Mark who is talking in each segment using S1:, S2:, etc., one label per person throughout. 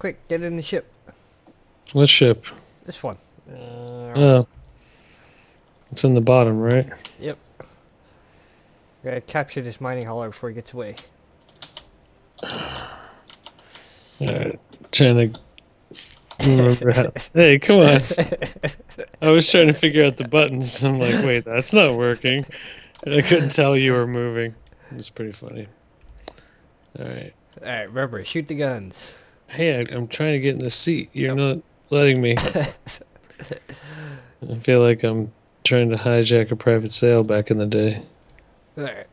S1: Quick, get in the ship.
S2: What ship?
S1: This one. Uh,
S2: Oh. It's in the bottom, right?
S1: Yep. Gotta capture this mining hauler before he gets away.
S2: Alright. Trying to remember how. Hey, come on. I was trying to figure out the buttons. I'm like, wait, that's not working. And I couldn't tell you were moving. It was pretty funny. Alright.
S1: Alright, remember, shoot the guns.
S2: Hey, I, I'm trying to get in the seat. You're not letting me. I feel like I'm trying to hijack a private sail back in the day.
S1: Alright.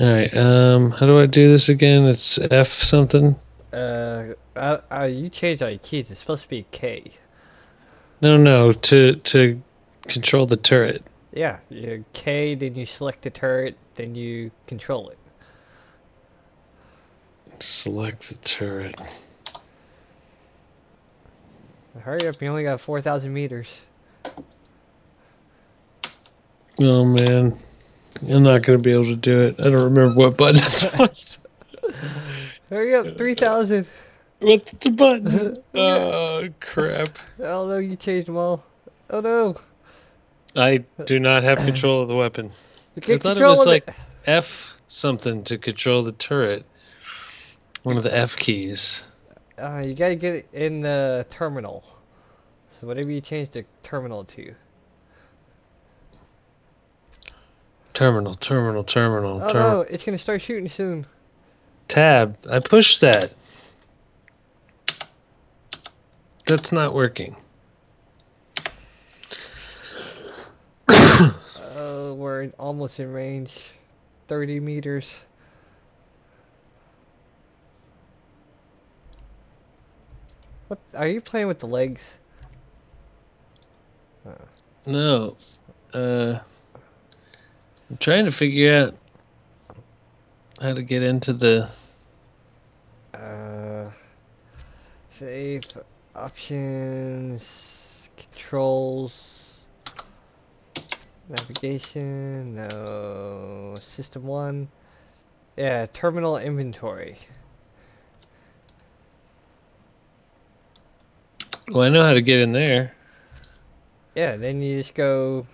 S2: Alright, um, how do I do this again? It's F something?
S1: Uh, uh, uh, you changed all your keys. It's supposed to be K.
S2: No, no, to to control the turret.
S1: Yeah, you K, then you select the turret, then you control it.
S2: Select the turret.
S1: Hurry up, you only got 4,000 meters.
S2: Oh man. I'm not gonna be able to do it. I don't remember what button it was.
S1: Hurry up, 3,000.
S2: What's the button? Oh crap.
S1: Oh no, you changed them all. Oh no.
S2: I do not have control of the weapon. I thought it was
S1: it.
S2: like F something to control the turret. One of the F keys.
S1: Uh, you gotta get it in the terminal. So whatever you change the terminal to.
S2: Terminal, terminal, terminal,
S1: Oh
S2: terminal.
S1: no, it's gonna start shooting soon.
S2: Tab. I pushed that. That's not working.
S1: Oh, we're almost in range. 30 meters. What? Are you playing with the legs?
S2: No. Uh I'm trying to figure out how to get into the
S1: Uh, save options, controls, navigation, no, system one. Yeah, terminal inventory.
S2: Well, I know how to get in there.
S1: Yeah, then you just go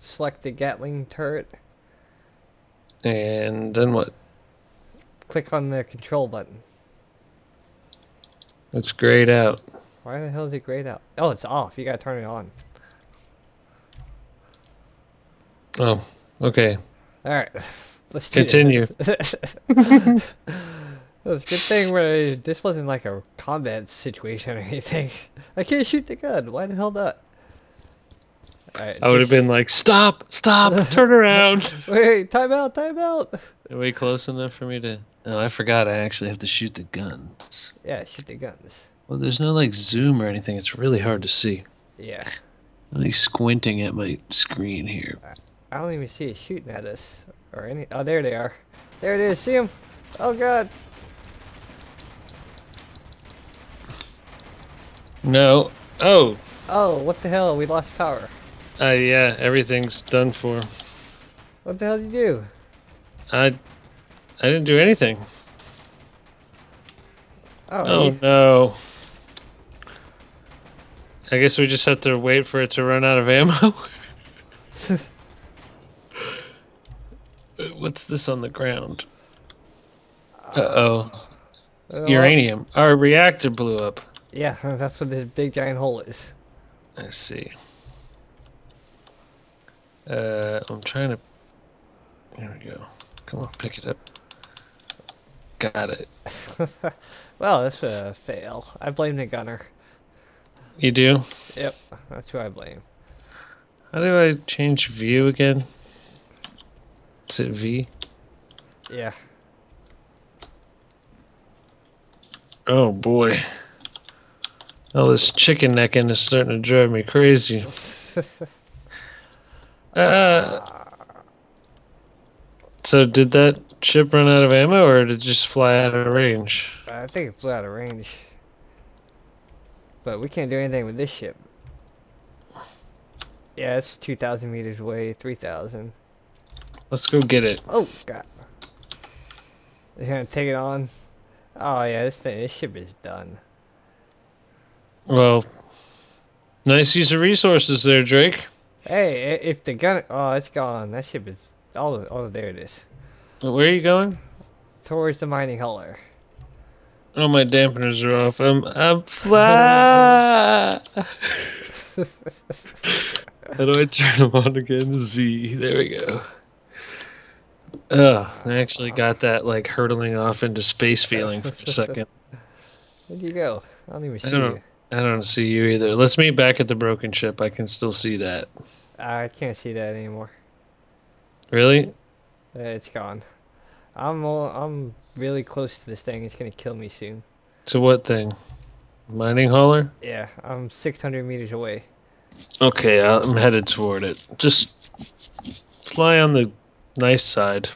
S1: select the Gatling turret,
S2: And then what?
S1: click on the control button.
S2: It's grayed out.
S1: Why the hell is it grayed out? Oh, it's off. You gotta turn it on.
S2: Oh, okay.
S1: Alright, let's
S2: Continue.
S1: this. It's a good thing where this wasn't like a combat situation or anything. I can't shoot the gun. Why the hell not? Alright,
S2: I would have been like, stop, stop, turn around.
S1: Wait, time out, time out.
S2: Are we close enough for me to? Oh, I forgot. I actually have to shoot the guns.
S1: Yeah, shoot the guns.
S2: Well, there's no like zoom or anything. It's really hard to see.
S1: Yeah,
S2: I'm like squinting at my screen here.
S1: I don't even see it shooting at us or any. Oh, there they are. There it is. See them? Oh god.
S2: No. Oh.
S1: Oh, what the hell? We lost power.
S2: Uh, yeah. Everything's done for.
S1: What the hell did you do?
S2: I. I didn't do anything.
S1: Oh,
S2: Oh
S1: you-
S2: no. I guess we just have to wait for it to run out of ammo. What's this on the ground? Uh oh.
S1: uh,
S2: Uranium. Our reactor blew up.
S1: Yeah, that's what this big giant hole is.
S2: I see. Uh, I'm trying to. There we go. Come on, pick it up. Got it.
S1: well, that's a fail. I blame the gunner.
S2: You do?
S1: Yep, that's who I blame.
S2: How do I change view again? Is it V?
S1: Yeah.
S2: Oh boy. All this chicken necking is starting to drive me crazy. Uh, so did that ship run out of ammo or did it just fly out of range?
S1: I think it flew out of range. But we can't do anything with this ship. Yeah, it's 2,000 meters away, 3,000.
S2: Let's go get it.
S1: Oh, God. They're gonna take it on. Oh yeah, this thing, this ship is done.
S2: Well, nice use of resources there, Drake.
S1: Hey, if the gun, oh, it's gone. That ship is, oh, oh, there it is.
S2: Where are you going?
S1: Towards the mining hauler.
S2: Oh, my dampeners are off. I'm, I'm flat. How do I turn them on again? Z. There we go. Oh, I actually got that like hurtling off into space feeling for a second.
S1: Where'd you go? I don't even see
S2: don't know. I don't see you either. Let's meet back at the broken ship. I can still see that.
S1: I can't see that anymore.
S2: Really?
S1: Uh, It's gone. I'm, all, I'm really close to this thing. It's gonna kill me soon.
S2: To what thing? Mining hauler?
S1: Yeah, I'm 600 meters away.
S2: Okay, I'm headed toward it. Just fly on the nice side.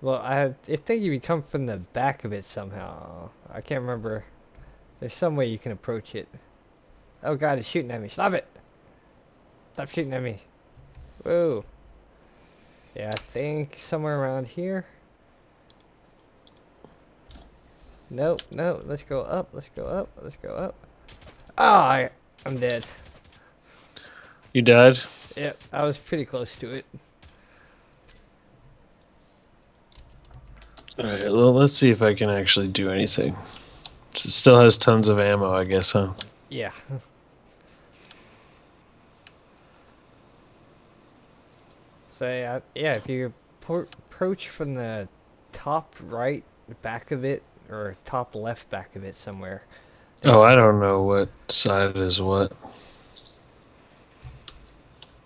S1: Well, I, I think you would come from the back of it somehow. I can't remember. There's some way you can approach it. Oh god, it's shooting at me. Stop it! Stop shooting at me. Whoa. Yeah, I think somewhere around here. Nope, nope. let's go up, let's go up, let's go up. Oh, I, I'm dead.
S2: You died?
S1: Yep, I was pretty close to it.
S2: Alright, well, let's see if I can actually do anything. It still has tons of ammo, I guess, huh?
S1: Yeah. so yeah, yeah, if you approach from the top right back of it or top left back of it somewhere.
S2: Oh, I don't know what side is what.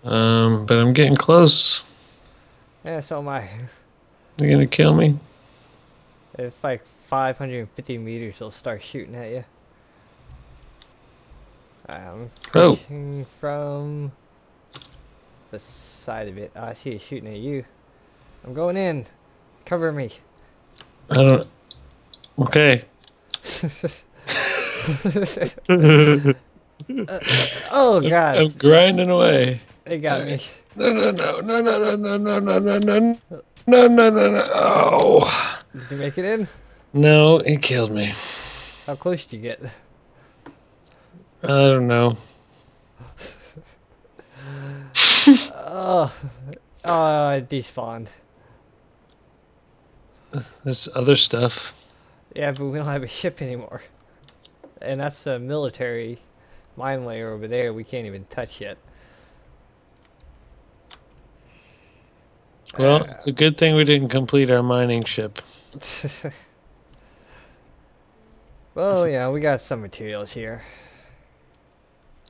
S2: Um, but I'm getting close.
S1: Yeah, so am I.
S2: You're gonna kill me?
S1: It's like 550 meters. They'll start shooting at you. I'm
S2: Oh.
S1: from the side of it. Oh, I see it shooting at you. I'm going in. Cover me.
S2: I don't. Okay.
S1: oh god,
S2: I'm grinding away.
S1: they got me.
S2: No, no, no, no, no, no, no, no, no, no, no, no, no, no, no. Oh.
S1: Did you make it in?
S2: No, he killed me.
S1: How close did you get?
S2: I don't know.
S1: Oh, oh, I despawned.
S2: There's other stuff.
S1: Yeah, but we don't have a ship anymore. And that's a military mine layer over there we can't even touch yet.
S2: Well, ah. it's a good thing we didn't complete our mining ship.
S1: well, yeah, we got some materials here.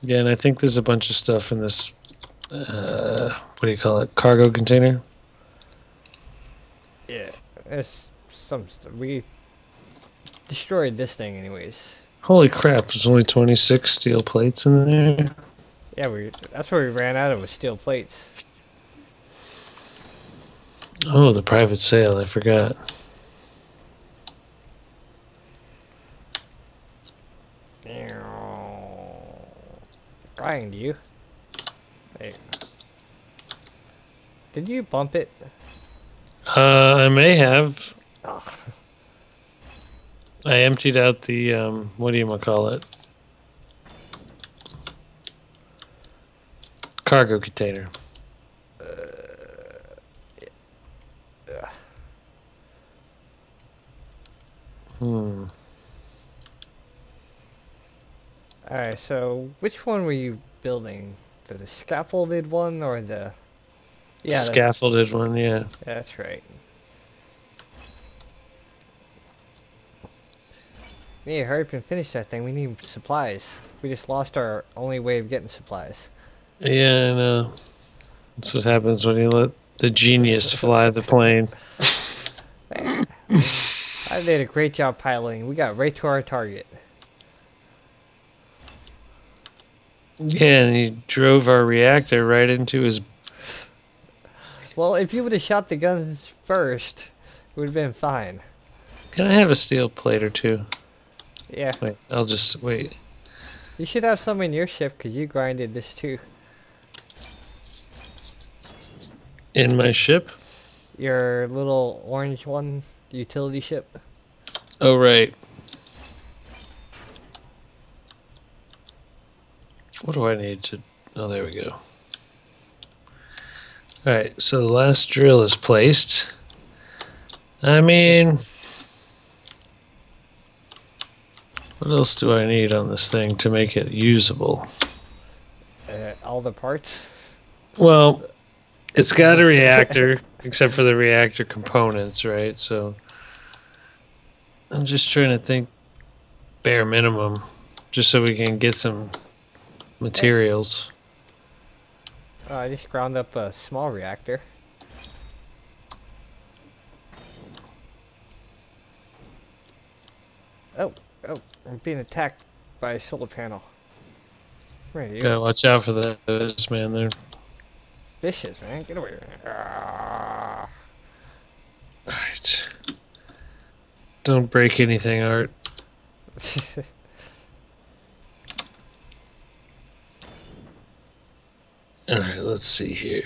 S2: Yeah, and I think there's a bunch of stuff in this. Uh, what do you call it? Cargo container.
S1: Yeah, there's some stuff. We destroyed this thing anyways.
S2: Holy crap! There's only 26 steel plates in there.
S1: Yeah, we that's where we ran out of was steel plates.
S2: Oh, the private sail. I forgot.
S1: Grind you. Hey. Did you bump it?
S2: Uh, I may have.
S1: Oh,
S2: I emptied out the um. What do you call it? Cargo container. Hmm.
S1: Alright, so which one were you building? The, the scaffolded one or the... Yeah,
S2: Scaffolded one, yeah.
S1: that's right. Yeah, hurry up and finish that thing. We need supplies. We just lost our only way of getting supplies.
S2: Yeah, I know. That's what happens when you let the genius fly the plane.
S1: I did a great job piloting. We got right to our target. Mm-hmm.
S2: Yeah, and he drove our reactor right into his.
S1: Well, if you would have shot the guns first, it would have been fine.
S2: Can I have a steel plate or two?
S1: Yeah,
S2: Wait, I'll just wait.
S1: you should have some in your ship because you grinded this too.
S2: In my ship?
S1: Your little orange one, utility ship.
S2: Oh, right. What do I need to... Oh, there we go. Alright, so the last drill is placed. I mean... What else do I need on this thing to make it usable?
S1: Uh, all the parts.
S2: Well, it's got a reactor, except for the reactor components, right? So I'm just trying to think bare minimum, just so we can get some materials.
S1: Uh, I just ground up a small reactor. Oh, oh, I'm being attacked by a solar panel. Are you?
S2: Gotta watch out for those, man. They're
S1: Vicious, man. Get away. Ah.
S2: alright. Don't break anything, Art. Alright, let's see here.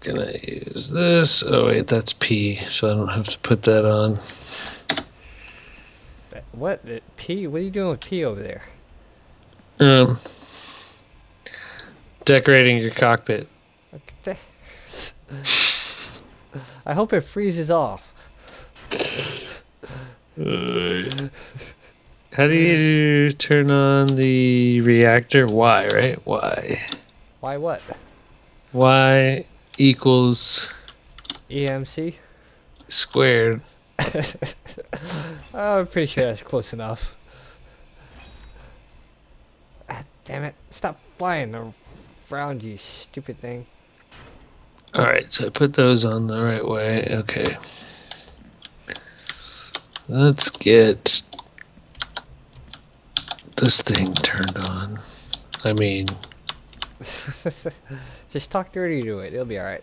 S2: Can I use this? Oh, wait, that's P, so I don't have to put that on.
S1: what? Uh, P? What are you doing with P over there?
S2: Um, decorating your cockpit.
S1: I hope it freezes off.
S2: Uh, how do you turn on the reactor? Y, right? Y.
S1: Why what?
S2: Y equals
S1: EMC?
S2: squared.
S1: I'm pretty sure that's close enough. Ah, damn it. Stop flying around, you stupid thing.
S2: Alright, so I put those on the right way. Okay. Let's get this thing turned on. I mean,
S1: Just talk dirty to it. It'll be alright.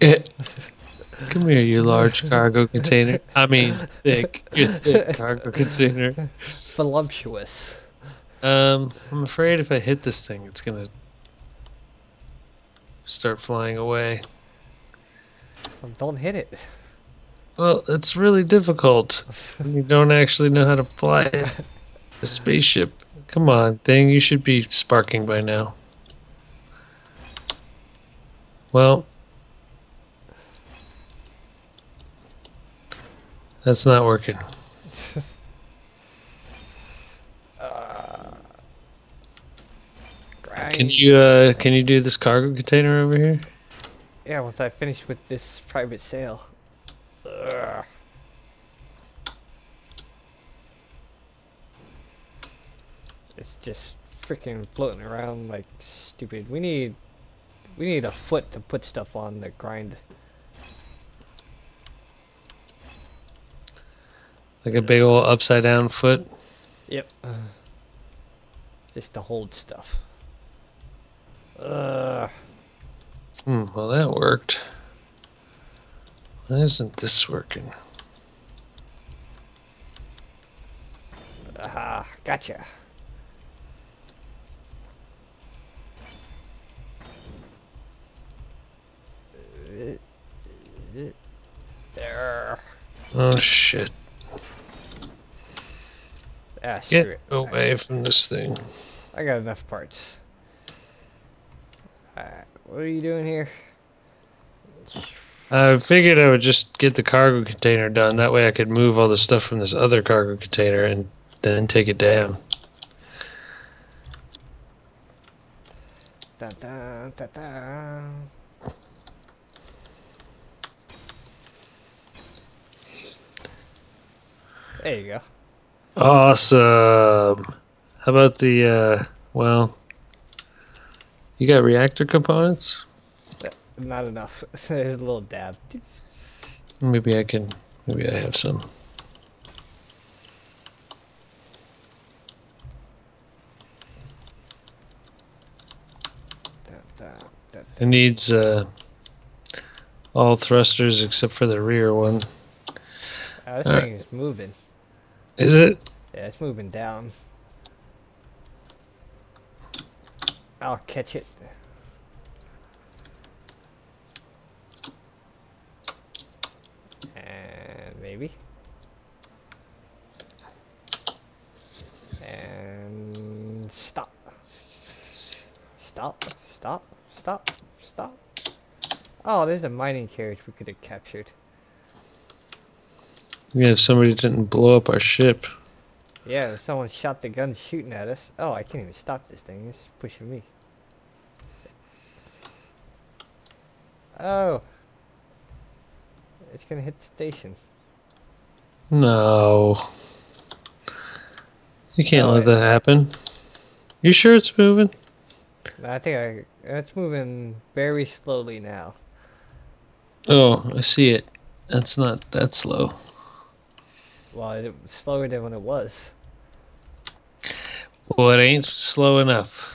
S2: it. Come here, you large cargo container. I mean, thick, you thick cargo container.
S1: Voluptuous.
S2: Um, I'm afraid if I hit this thing, it's gonna start flying away.
S1: Well, don't hit it.
S2: Well, it's really difficult. You don't actually know how to fly it. A spaceship. Come on, thing. You should be sparking by now. Well, that's not working. Can you uh can you do this cargo container over here?
S1: Yeah, once I finish with this private sail. Ugh. It's just freaking floating around like stupid. We need we need a foot to put stuff on the grind.
S2: Like a big old upside down foot.
S1: Yep. Just to hold stuff. Ugh.
S2: Hmm, well that worked. Why isn't this working?
S1: Aha, gotcha. There.
S2: Oh shit.
S1: Ah,
S2: Get
S1: it.
S2: away from this thing.
S1: I got enough parts. What are you doing here?
S2: I figured I would just get the cargo container done. That way I could move all the stuff from this other cargo container and then take it down.
S1: Dun, dun, dun, There you go.
S2: Awesome. How about the, uh, well, you got reactor components?
S1: Not enough. There's a little dab.
S2: Maybe I can, maybe I have some. It needs, uh, all thrusters except for the rear one.
S1: Ah, this
S2: Alright.
S1: thing is moving.
S2: Is it?
S1: Yeah, it's moving down. I'll catch it. And maybe. And stop. Stop, stop, stop, stop. Oh, there's a mining carriage we could have captured.
S2: Yeah, if somebody didn't blow up our ship.
S1: Yeah, if someone shot the gun shooting at us. Oh, I can't even stop this thing. It's pushing me. Oh. It's gonna hit the station.
S2: No. You can't let that happen. You sure it's moving?
S1: I think I, it's moving very slowly now.
S2: Oh, I see it. That's not that slow.
S1: Well, it was slower than when it was.
S2: Well, it ain't slow enough.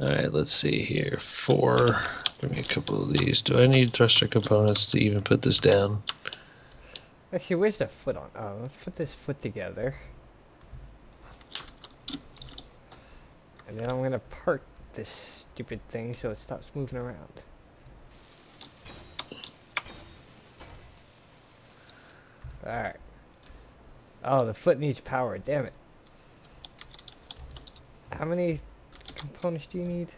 S2: Alright, let's see here. Four. Give me a couple of these. Do I need thruster components to even put this down?
S1: Actually, where's the foot on? Oh, let's put this foot together. And then I'm gonna park this stupid thing so it stops moving around. Alright. Oh, the foot needs power, damn it. How many components do you need?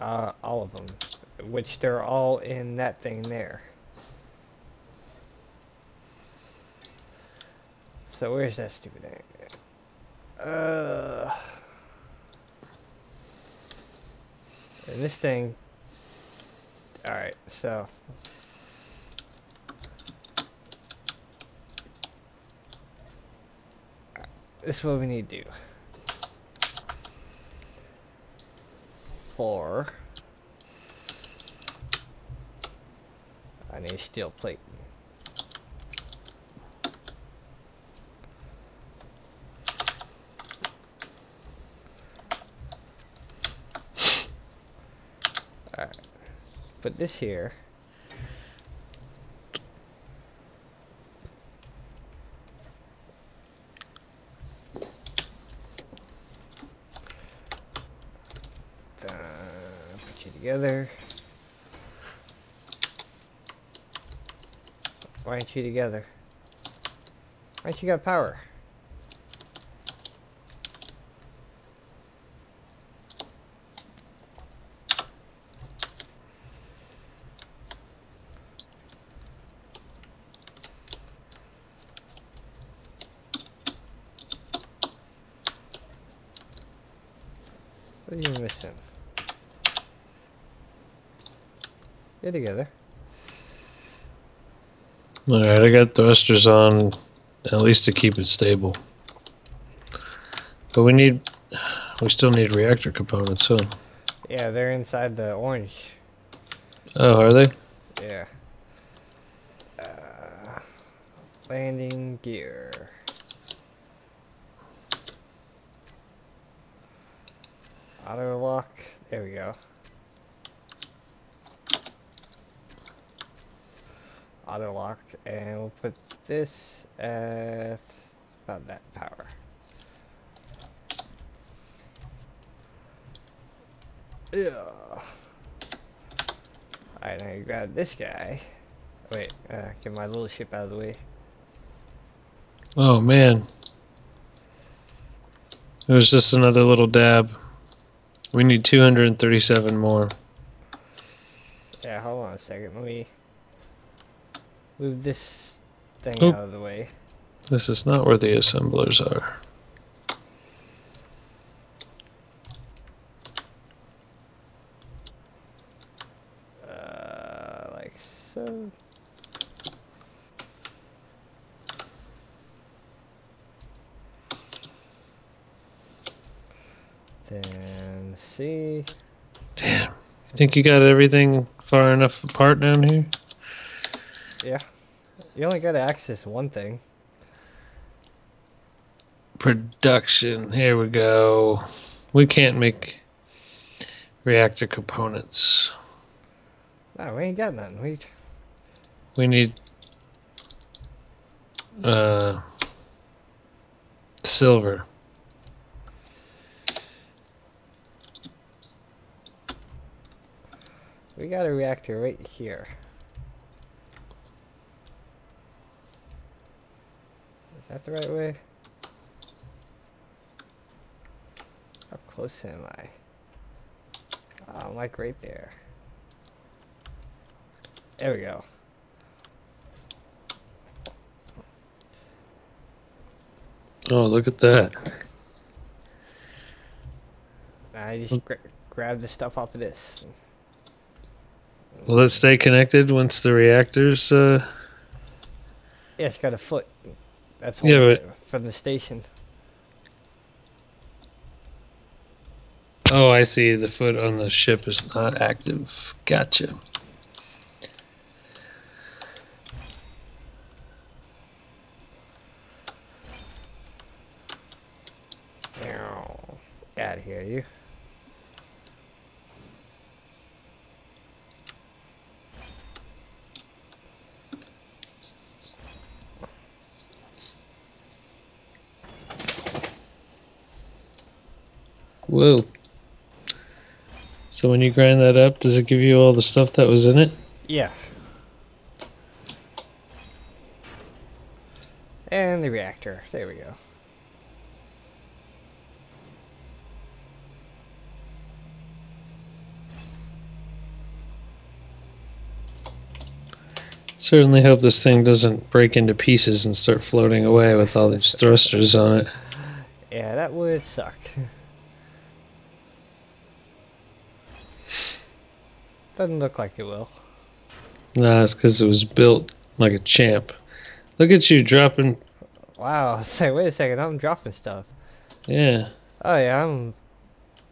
S1: Uh, all of them. Which they're all in that thing there. So where's that stupid thing? Uh... And this thing... Alright, so... This is what we need to do. Four. I need a steel plate. Put this here. Put you together. Why aren't you together? Why aren't you got power? What are you missing? Get together.
S2: Alright, I got thrusters on at least to keep it stable. But we need we still need reactor components, huh?
S1: Yeah, they're inside the orange.
S2: Oh, are they?
S1: Yeah. Uh, landing gear. Auto lock. There we go. Auto lock, and we'll put this at about that power. Yeah. Alright, now you grab this guy. Wait, uh, get my little ship out of the way.
S2: Oh man. It was just another little dab. We need 237 more.
S1: Yeah, hold on a second. Let me move this thing out of the way.
S2: This is not where the assemblers are.
S1: Uh, like so. Then see.
S2: Damn. You think you got everything far enough apart down here?
S1: Yeah. You only gotta access one thing.
S2: Production. Here we go. We can't make reactor components.
S1: No, we ain't got nothing. We
S2: We need uh silver.
S1: We got a reactor right here. That the right way? How close am I? Oh, I'm like right there. There we go.
S2: Oh, look at that.
S1: I just gra grab the stuff off of this.
S2: Will it stay connected once the reactors? Uh...
S1: Yeah, it's got a foot. That's
S2: Yeah, but-
S1: from the station.
S2: Oh, I see. The foot on the ship is not active. Gotcha.
S1: Out of here, you.
S2: Whoa. So when you grind that up, does it give you all the stuff that was in it?
S1: Yeah. And the reactor. There we go.
S2: Certainly hope this thing doesn't break into pieces and start floating away with all these thrusters on it.
S1: Yeah, that would suck. Doesn't look like it will.
S2: Nah, it's because it was built like a champ. Look at you dropping.
S1: Wow, say, wait a second, I'm dropping stuff.
S2: Yeah.
S1: Oh yeah, I'm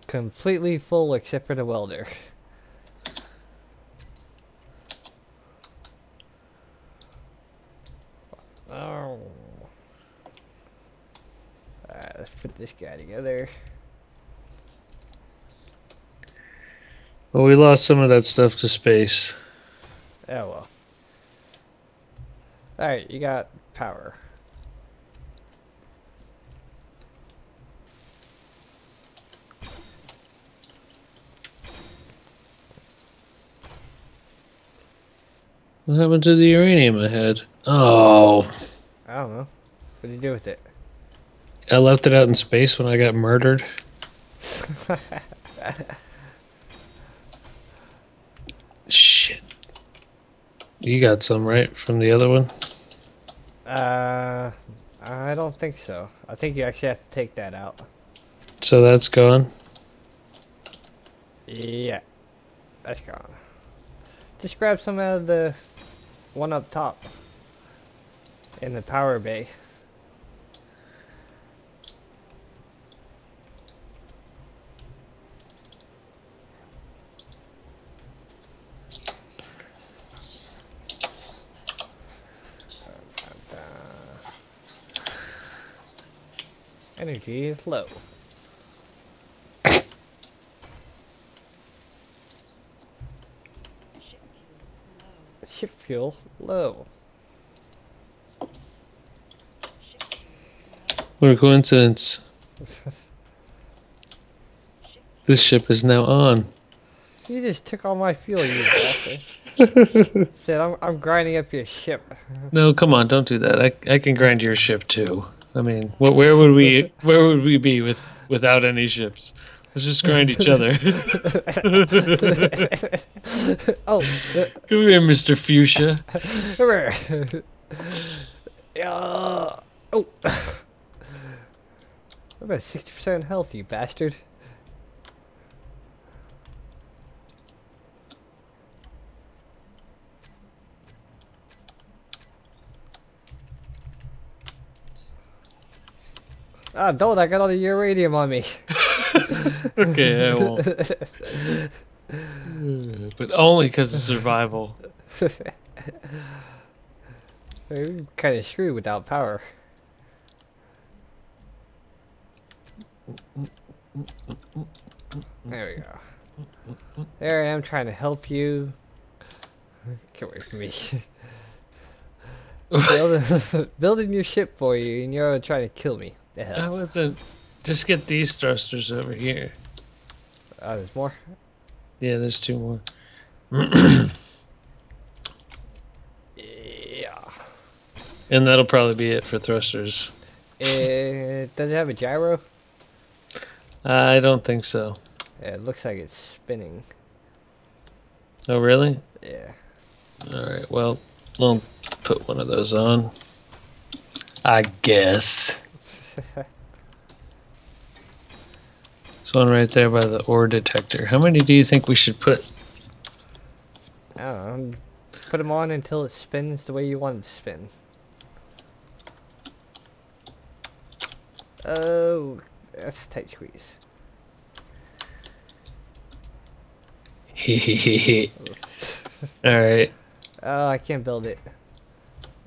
S1: completely full except for the welder. Oh. Alright, let's put this guy together.
S2: Well, we lost some of that stuff to space.
S1: Oh well. Alright, you got power.
S2: What happened to the uranium I had? Oh,
S1: I don't know. What do you do with it?
S2: I left it out in space when I got murdered. Shit. You got some, right? From the other one?
S1: Uh, I don't think so. I think you actually have to take that out.
S2: So that's gone?
S1: Yeah, that's gone. Just grab some out of the one up top in the power bay. Energy is low.
S3: Ship fuel low.
S1: Ship low.
S3: Ship fuel low.
S2: What a coincidence. This ship is now on.
S1: You just took all my fuel, you bastard. Said I'm I'm grinding up your ship.
S2: No, come on, don't do that. I, I can grind your ship too. I mean, what, where would we where would we be with without any ships? Let's just grind each other.
S1: oh, uh,
S2: Come here, Mr. Fuchsia.
S1: come here. yeah. Oh. I'm at 60% health, you bastard. Ah, don't, I got all the uranium on me.
S2: Okay, I won't. But only because of survival.
S1: I'm kind of screwed without power. There we go. There I am trying to help you. Get away from me. building, building your ship for you, and you're trying to kill me. The hell?
S2: wasn't. Just get these thrusters over here.
S1: Oh, there's more.
S2: Yeah, there's two more.
S1: Yeah.
S2: And that'll probably be it for thrusters.
S1: It, does it have a gyro?
S2: I don't think so.
S1: Yeah, it looks like it's spinning.
S2: Oh, really?
S1: Yeah.
S2: All right. Well, we'll put one of those on. I guess. This one right there by the ore detector. How many do you think we should put?
S1: I don't know. Put them on until it spins the way you want it to spin. Oh, that's a tight squeeze.
S2: All right.
S1: Oh, I can't build it.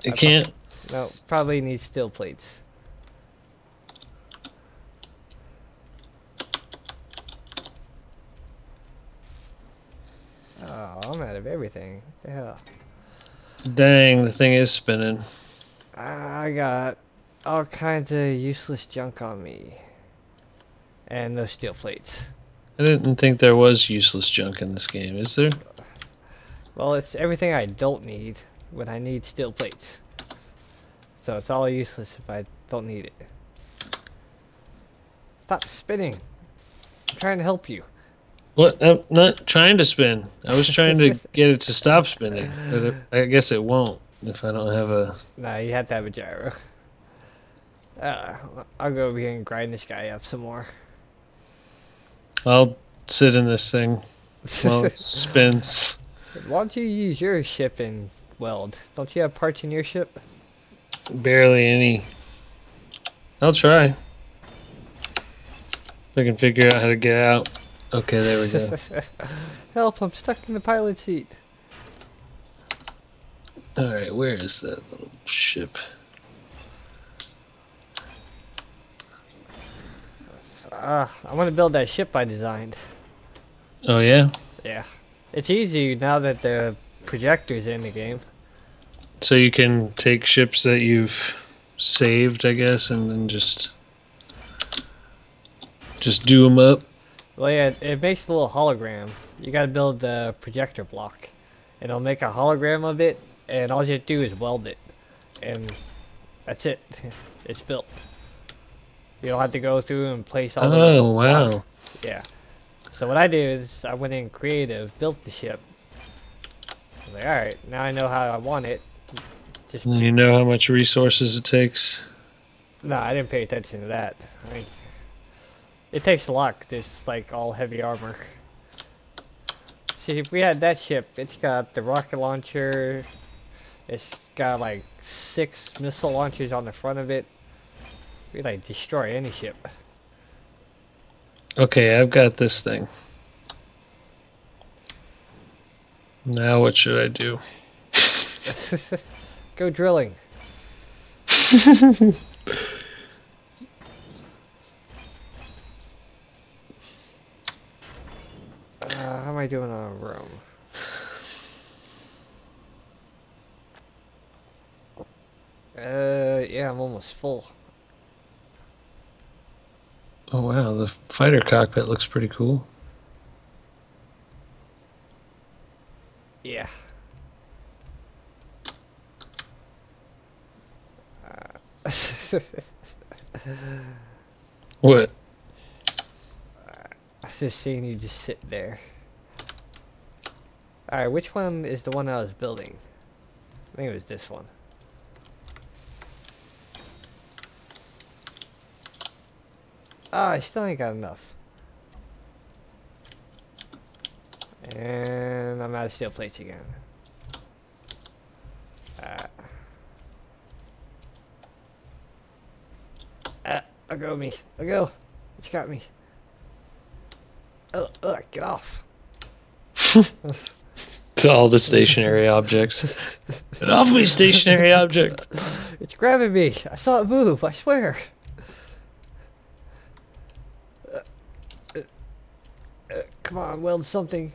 S2: You can't.
S1: No, probably needs steel plates. Oh, I'm out of everything. What the hell?
S2: Dang, the thing is spinning.
S1: I got all kinds of useless junk on me. And no steel plates.
S2: I didn't think there was useless junk in this game, is there?
S1: Well, it's everything I don't need when I need steel plates. So it's all useless if I don't need it. Stop spinning. I'm trying to help you.
S2: What? I'm not trying to spin. I was trying to get it to stop spinning, but it, I guess it won't if I don't have a.
S1: Nah, you have to have a gyro. Uh, I'll go over here and grind this guy up some more.
S2: I'll sit in this thing while it spins.
S1: Why don't you use your ship and weld? Don't you have parts in your ship?
S2: Barely any. I'll try. If I can figure out how to get out. Okay, there we go.
S1: Help, I'm stuck in the pilot seat.
S2: Alright, where is that little ship?
S1: Ah, I want to build that ship I designed.
S2: Oh, yeah?
S1: Yeah. It's easy now that the projector's in the game.
S2: So you can take ships that you've saved, I guess, and then just. Just do them up.
S1: Well, yeah, it makes a little hologram. You gotta build the projector block. And it'll make a hologram of it, and all you have to do is weld it. And that's it. It's built. You don't have to go through and place all the
S2: Oh,
S1: blocks.
S2: wow.
S1: Yeah. So what I did is I went in creative, built the ship. Like, alright, now I know how I want it. Just
S2: And you know how much resources it takes?
S1: no, I didn't pay attention to that. I mean, it takes a luck. this like all heavy armor. See, if we had that ship, it's got the rocket launcher. It's got like six missile launchers on the front of it. We like destroy any ship.
S2: Okay, I've got this thing. Now what should I do?
S1: Go drilling. uh, how am I doing on Rome? Uh, yeah, I'm almost full.
S2: Oh wow, the fighter cockpit looks pretty cool.
S1: Yeah. Uh,
S2: What?
S1: I was just seeing you just sit there. Alright, which one is the one I was building? I think it was this one. Ah, I still ain't got enough. And I'm out of steel plates again. Ah. Ah, let go me. Let go. It's got me. Oh, ugh, get off.
S2: To all the stationary objects. Off me, stationary object!
S1: It's grabbing me. I saw it move. I swear. Uh, uh, come on, weld something.